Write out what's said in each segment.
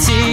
see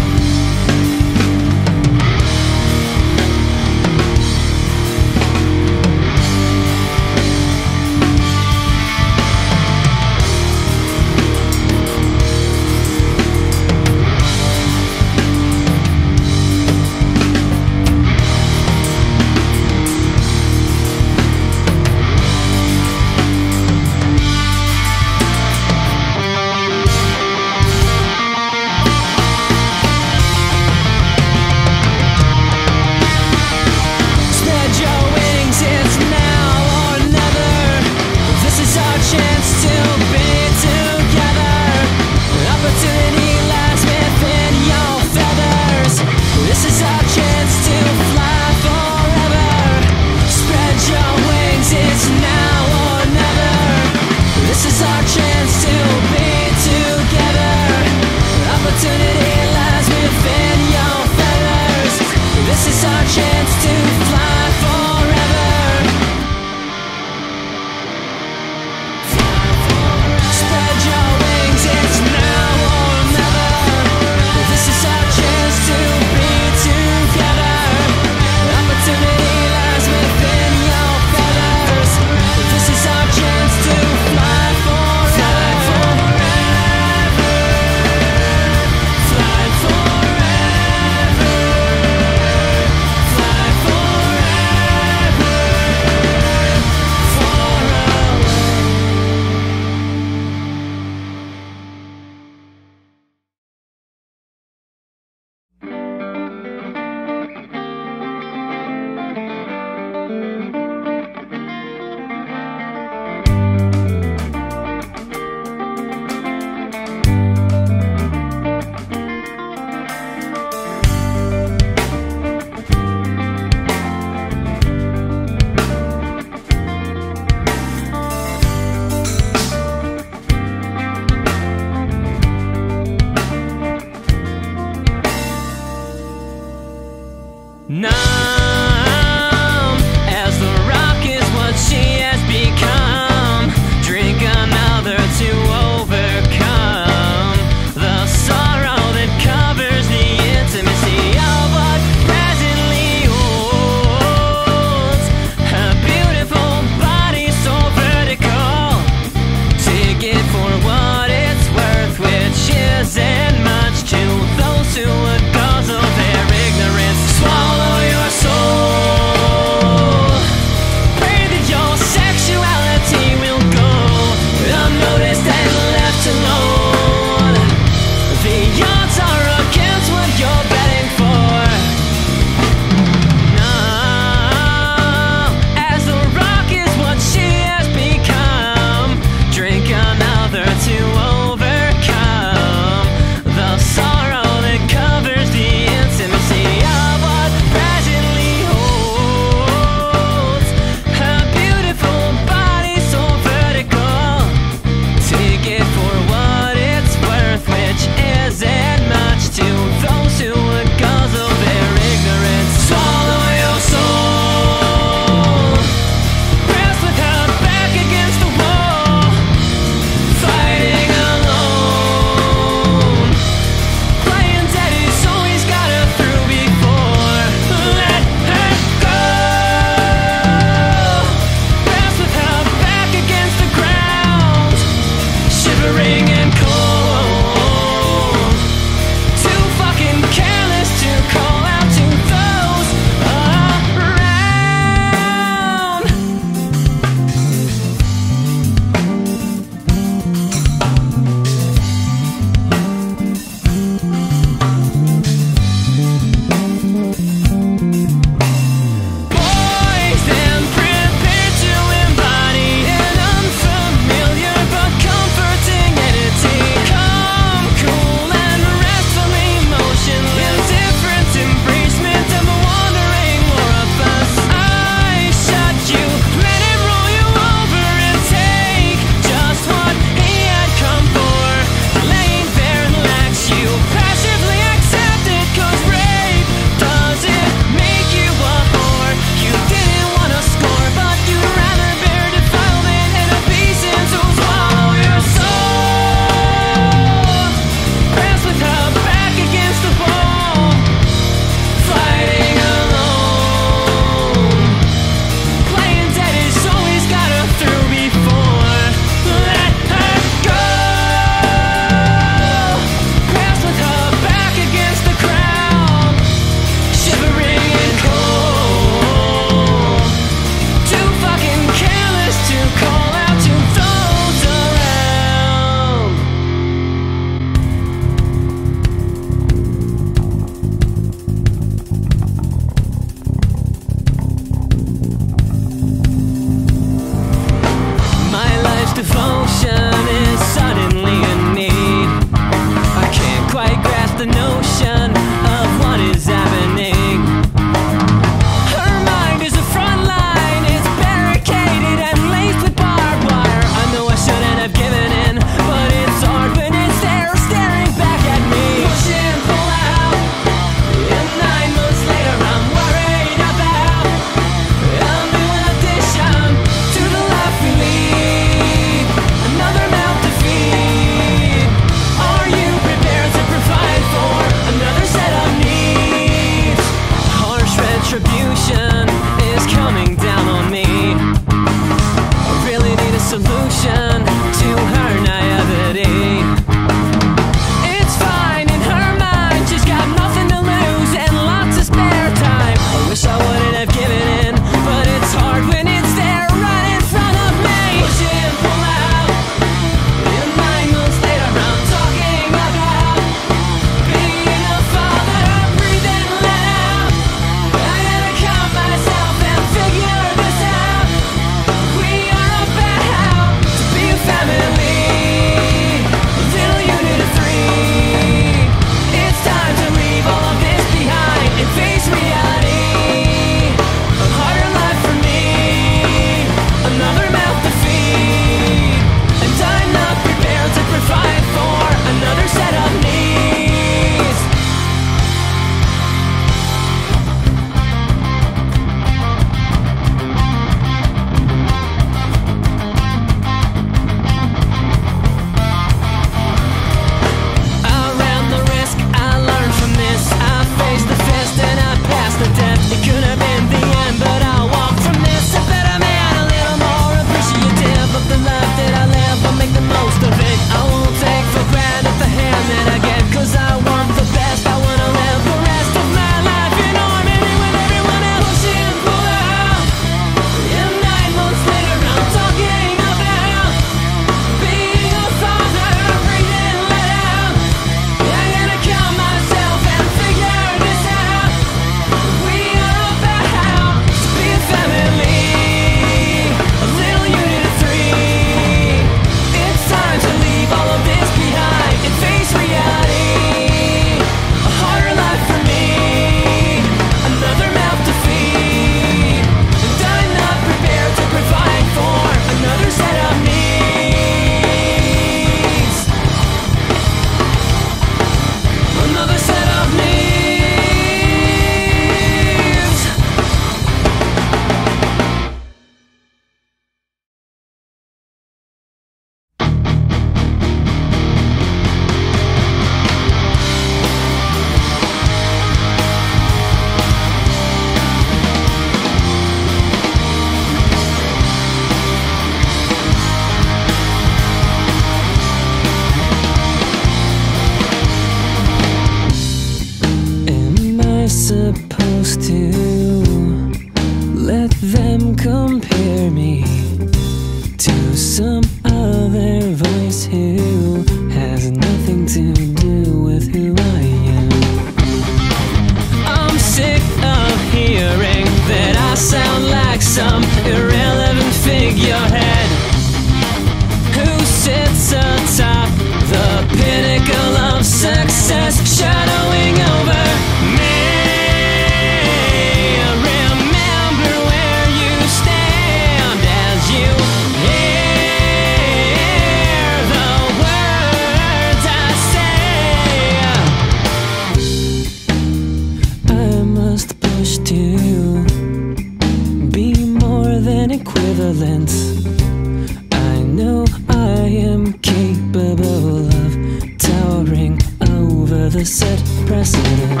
the set precedent.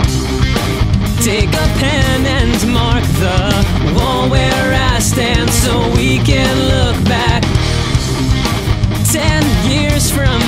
Take a pen and mark the wall where I stand so we can look back ten years from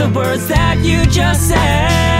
the words that you just said.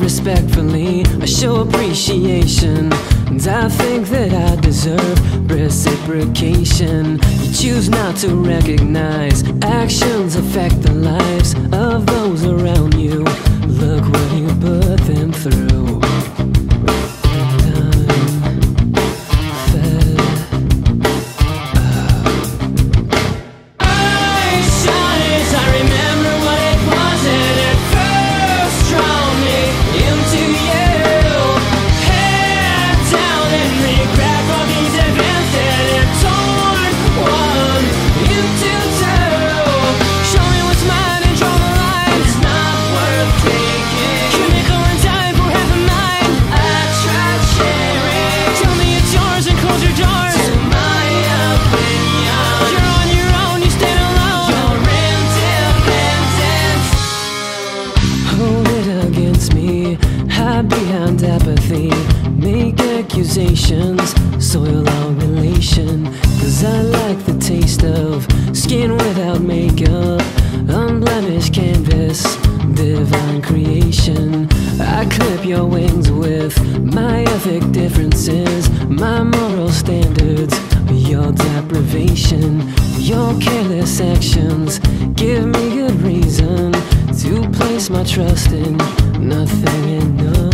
respectfully. I show appreciation, and I think that I deserve reciprocation. You choose not to recognize actions affect the lives of those around you. Look what you put them through. my moral standards, your deprivation, your careless actions. Give me good reason to place my trust in nothing and no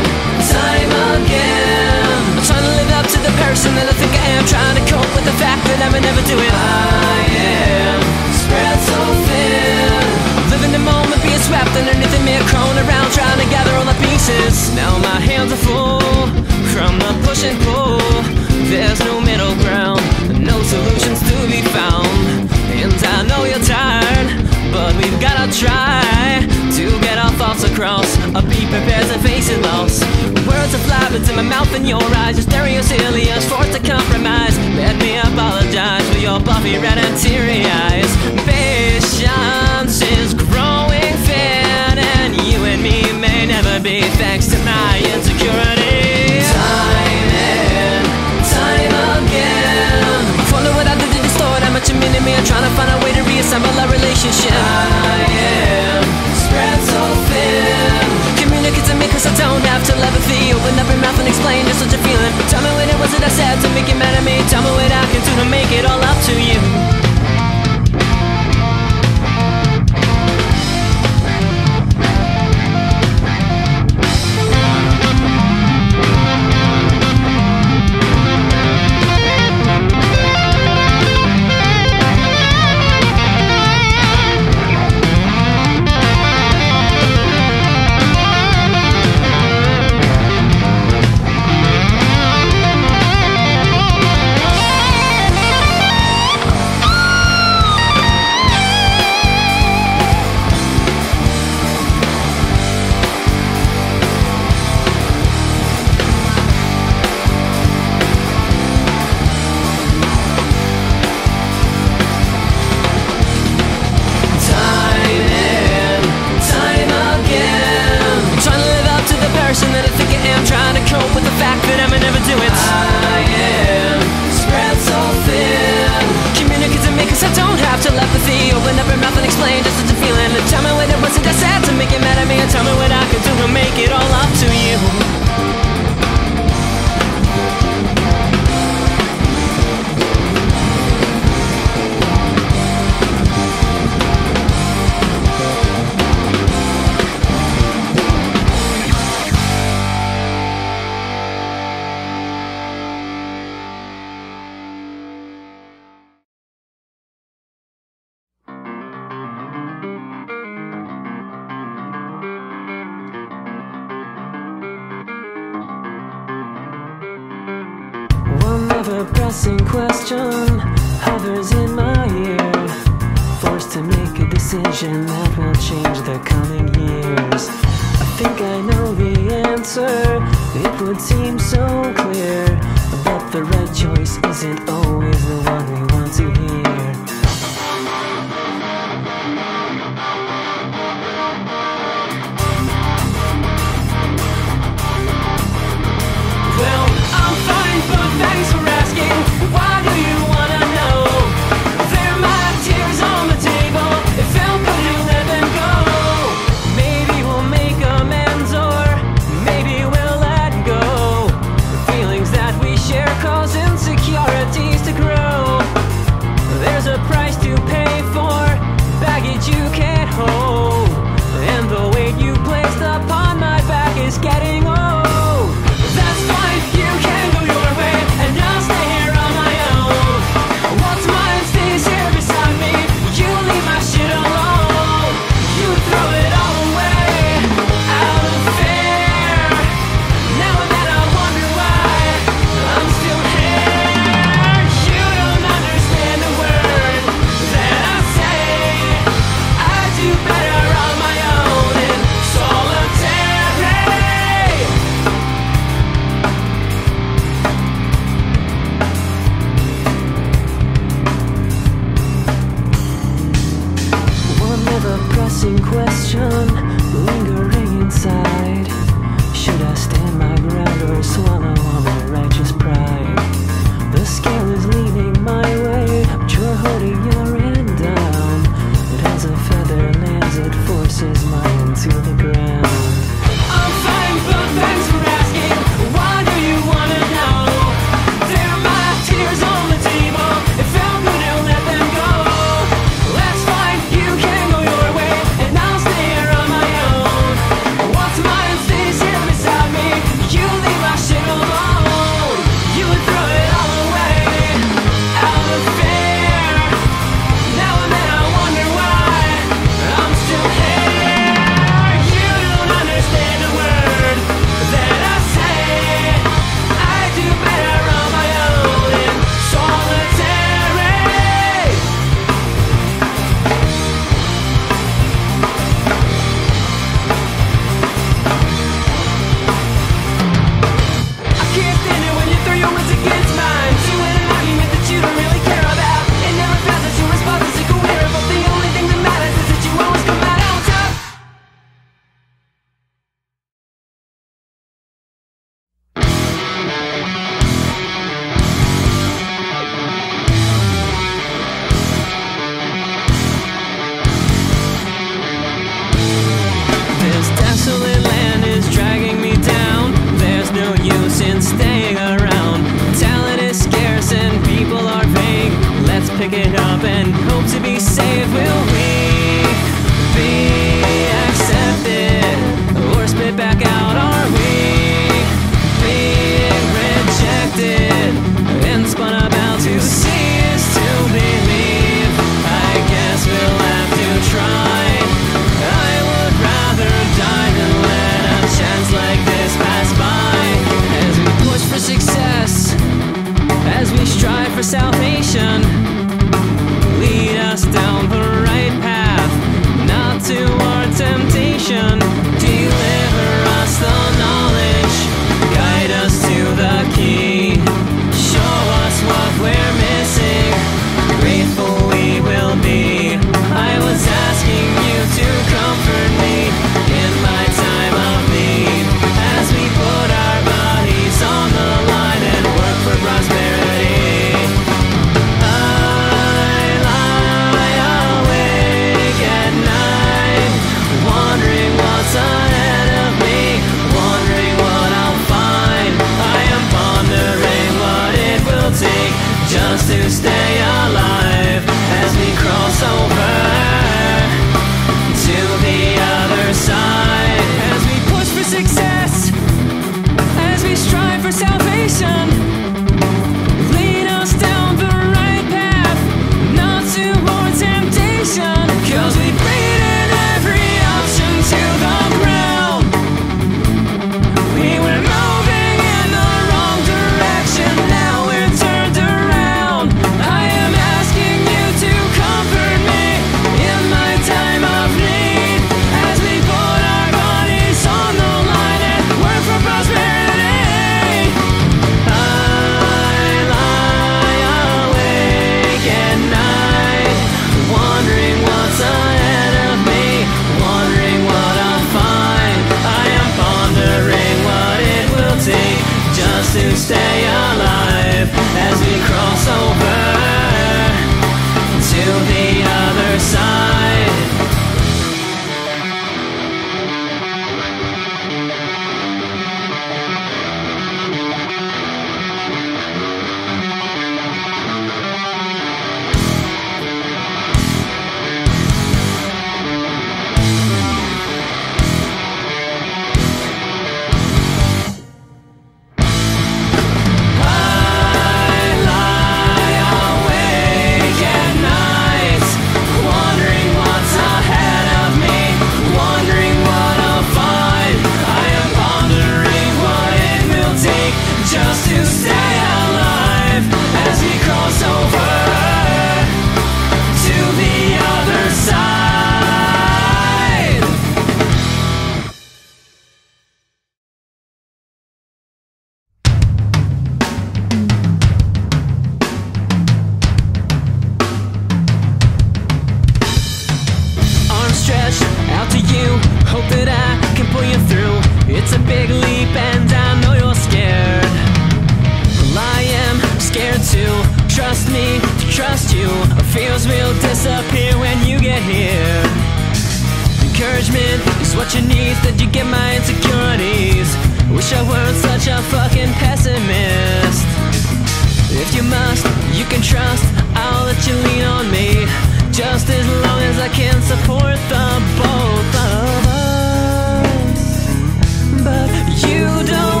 you don't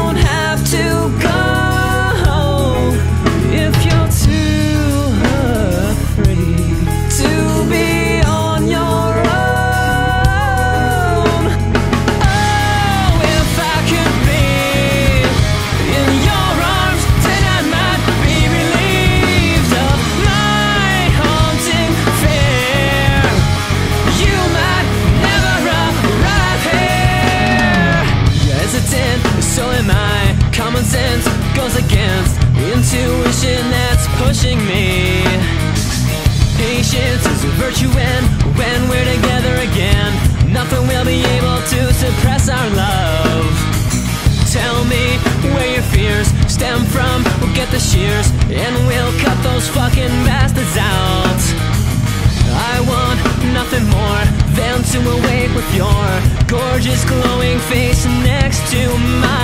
years And we'll cut those fucking bastards out. I want nothing more than to awake with your Gorgeous glowing face next to mine.